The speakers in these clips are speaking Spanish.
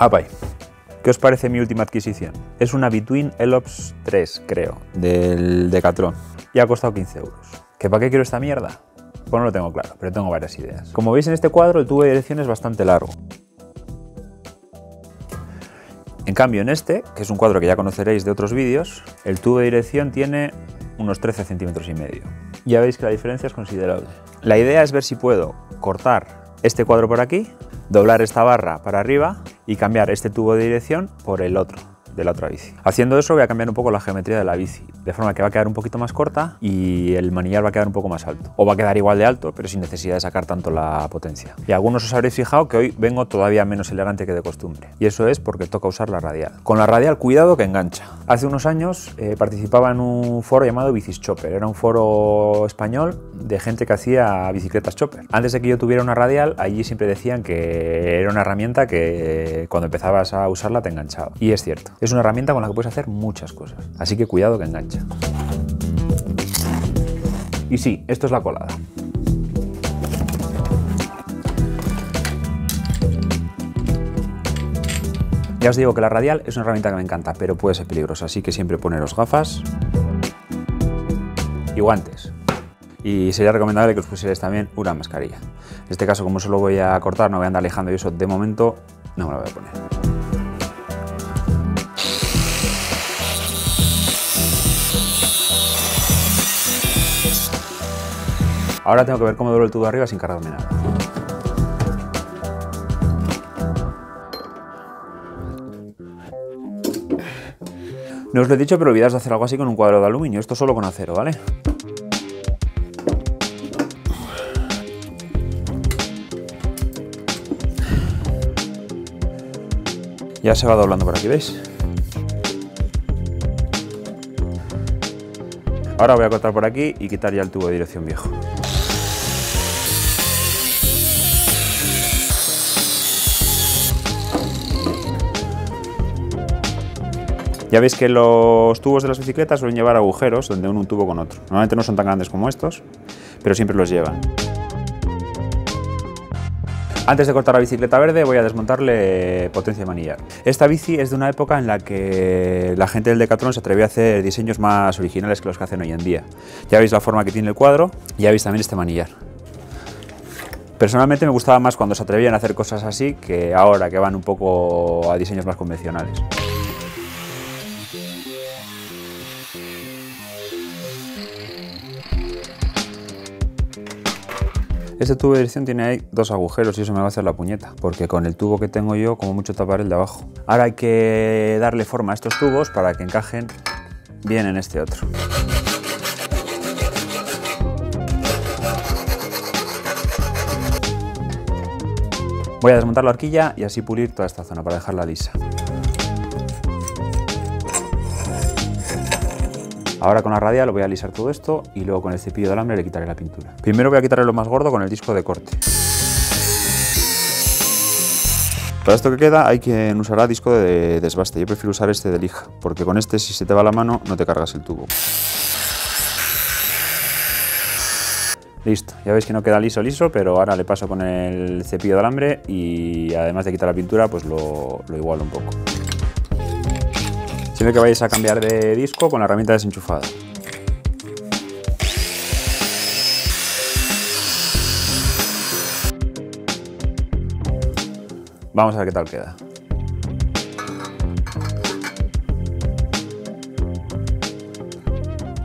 Apay. ¿Qué os parece mi última adquisición? Es una Between Elops 3, creo, del Decathlon. Y ha costado 15 euros. ¿Que para qué quiero esta mierda? Pues no lo tengo claro, pero tengo varias ideas. Como veis en este cuadro, el tubo de dirección es bastante largo. En cambio, en este, que es un cuadro que ya conoceréis de otros vídeos, el tubo de dirección tiene unos 13 centímetros y medio. Ya veis que la diferencia es considerable. La idea es ver si puedo cortar este cuadro por aquí, doblar esta barra para arriba y cambiar este tubo de dirección por el otro de la otra bici. Haciendo eso voy a cambiar un poco la geometría de la bici, de forma que va a quedar un poquito más corta y el manillar va a quedar un poco más alto. O va a quedar igual de alto, pero sin necesidad de sacar tanto la potencia. Y algunos os habréis fijado que hoy vengo todavía menos elegante que de costumbre. Y eso es porque toca usar la radial. Con la radial, cuidado que engancha. Hace unos años eh, participaba en un foro llamado Bicis Chopper. Era un foro español de gente que hacía bicicletas chopper. Antes de que yo tuviera una radial, allí siempre decían que era una herramienta que cuando empezabas a usarla te enganchaba. Y es cierto. Es una herramienta con la que puedes hacer muchas cosas. Así que cuidado que engancha. Y sí, esto es la colada. Ya os digo que la radial es una herramienta que me encanta, pero puede ser peligrosa, así que siempre poneros gafas y guantes. Y sería recomendable que os pusierais también una mascarilla. En este caso, como solo voy a cortar, no voy a andar alejando y eso de momento no me lo voy a poner. Ahora tengo que ver cómo doblo el tubo arriba sin cargarme nada. No os lo he dicho, pero olvidaos de hacer algo así con un cuadro de aluminio. Esto solo con acero, ¿vale? Ya se va doblando por aquí, ¿veis? Ahora voy a cortar por aquí y quitar ya el tubo de dirección viejo. Ya veis que los tubos de las bicicletas suelen llevar agujeros donde uno un tubo con otro. Normalmente no son tan grandes como estos, pero siempre los llevan. Antes de cortar la bicicleta verde voy a desmontarle potencia de manillar. Esta bici es de una época en la que la gente del Decathlon se atrevía a hacer diseños más originales que los que hacen hoy en día. Ya veis la forma que tiene el cuadro y ya veis también este manillar. Personalmente me gustaba más cuando se atrevían a hacer cosas así que ahora que van un poco a diseños más convencionales. Este tubo de dirección tiene ahí dos agujeros y eso me va a hacer la puñeta, porque con el tubo que tengo yo, como mucho tapar el de abajo. Ahora hay que darle forma a estos tubos para que encajen bien en este otro. Voy a desmontar la horquilla y así pulir toda esta zona para dejarla lisa. Ahora con la radial lo voy a alisar todo esto y luego con el cepillo de alambre le quitaré la pintura. Primero voy a quitarle lo más gordo con el disco de corte. Para esto que queda hay quien usará disco de desbaste. Yo prefiero usar este de lija, porque con este si se te va la mano no te cargas el tubo. Listo, ya veis que no queda liso liso, pero ahora le paso con el cepillo de alambre y además de quitar la pintura, pues lo, lo igualo un poco. Siempre que vayáis a cambiar de disco con la herramienta desenchufada. Vamos a ver qué tal queda.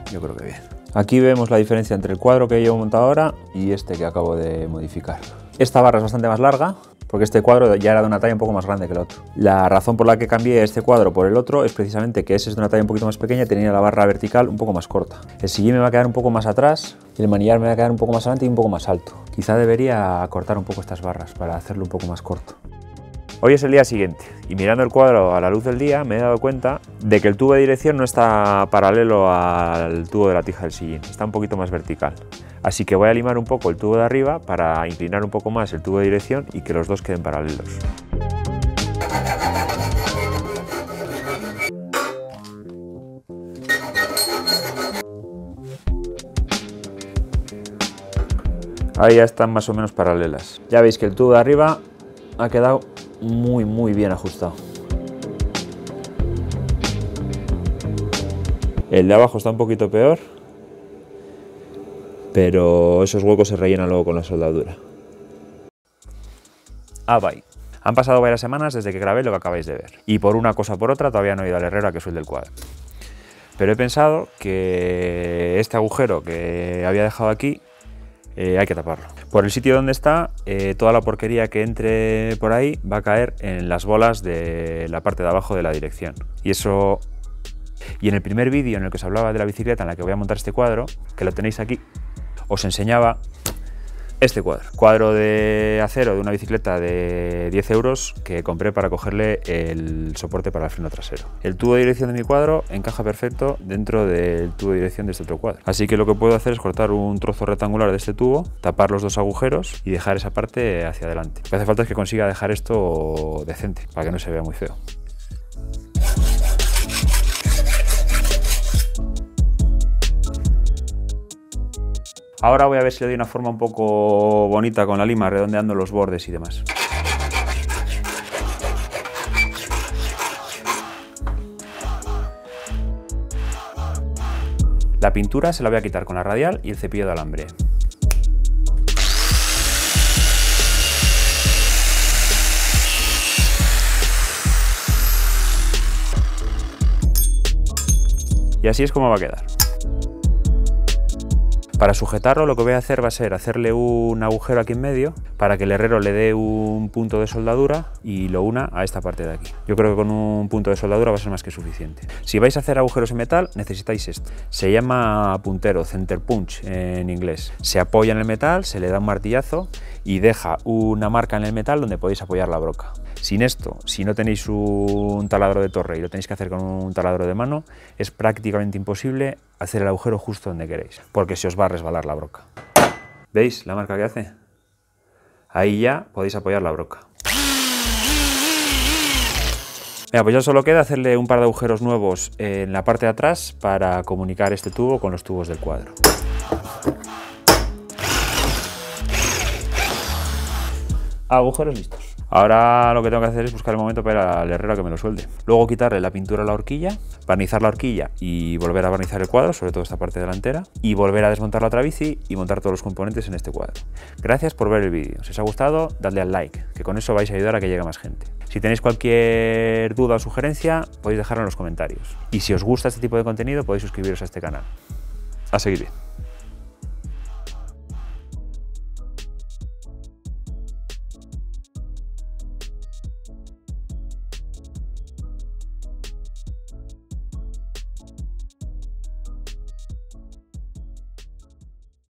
Yo creo que bien. Aquí vemos la diferencia entre el cuadro que llevo montado ahora y este que acabo de modificar. Esta barra es bastante más larga, porque este cuadro ya era de una talla un poco más grande que el otro. La razón por la que cambié este cuadro por el otro es precisamente que ese es de una talla un poquito más pequeña tenía la barra vertical un poco más corta. El sillín me va a quedar un poco más atrás y el manillar me va a quedar un poco más adelante y un poco más alto. Quizá debería cortar un poco estas barras para hacerlo un poco más corto. Hoy es el día siguiente y mirando el cuadro a la luz del día me he dado cuenta de que el tubo de dirección no está paralelo al tubo de la tija del sillín, está un poquito más vertical. Así que voy a limar un poco el tubo de arriba para inclinar un poco más el tubo de dirección y que los dos queden paralelos. Ahí ya están más o menos paralelas. Ya veis que el tubo de arriba ha quedado muy, muy bien ajustado. El de abajo está un poquito peor, pero esos huecos se rellenan luego con la soldadura. Ah, bye. Han pasado varias semanas desde que grabé lo que acabáis de ver, y por una cosa o por otra todavía no he ido al herrero a que suelte el cuadro. Pero he pensado que este agujero que había dejado aquí eh, hay que taparlo. Por el sitio donde está, eh, toda la porquería que entre por ahí va a caer en las bolas de la parte de abajo de la dirección. Y eso... Y en el primer vídeo en el que os hablaba de la bicicleta en la que voy a montar este cuadro, que lo tenéis aquí, os enseñaba este cuadro. Cuadro de acero de una bicicleta de 10 euros que compré para cogerle el soporte para el freno trasero. El tubo de dirección de mi cuadro encaja perfecto dentro del tubo de dirección de este otro cuadro. Así que lo que puedo hacer es cortar un trozo rectangular de este tubo, tapar los dos agujeros y dejar esa parte hacia adelante. Lo que hace falta es que consiga dejar esto decente, para que no se vea muy feo. Ahora voy a ver si le doy una forma un poco bonita con la lima, redondeando los bordes y demás. La pintura se la voy a quitar con la radial y el cepillo de alambre. Y así es como va a quedar. Para sujetarlo lo que voy a hacer va a ser hacerle un agujero aquí en medio para que el herrero le dé un punto de soldadura y lo una a esta parte de aquí. Yo creo que con un punto de soldadura va a ser más que suficiente. Si vais a hacer agujeros en metal necesitáis esto. Se llama puntero, center punch en inglés. Se apoya en el metal, se le da un martillazo y deja una marca en el metal donde podéis apoyar la broca. Sin esto, si no tenéis un taladro de torre y lo tenéis que hacer con un taladro de mano, es prácticamente imposible hacer el agujero justo donde queréis, porque se os va a resbalar la broca. ¿Veis la marca que hace? Ahí ya podéis apoyar la broca. Pues ya solo queda hacerle un par de agujeros nuevos en la parte de atrás para comunicar este tubo con los tubos del cuadro. Agujeros listos. Ahora lo que tengo que hacer es buscar el momento para el herrero que me lo suelde. Luego quitarle la pintura a la horquilla, barnizar la horquilla y volver a barnizar el cuadro, sobre todo esta parte delantera, y volver a desmontar la otra y montar todos los componentes en este cuadro. Gracias por ver el vídeo. Si os ha gustado, dadle al like, que con eso vais a ayudar a que llegue más gente. Si tenéis cualquier duda o sugerencia, podéis dejarlo en los comentarios. Y si os gusta este tipo de contenido, podéis suscribiros a este canal. A seguir bien.